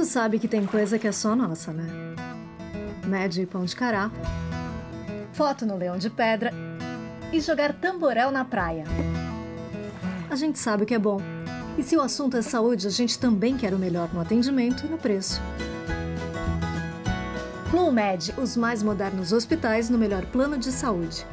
Tu sabe que tem coisa que é só nossa, né? Médio e pão de cará, foto no leão de pedra e jogar tamborel na praia. A gente sabe o que é bom. E se o assunto é saúde, a gente também quer o melhor no atendimento e no preço. Plumed, os mais modernos hospitais no melhor plano de saúde.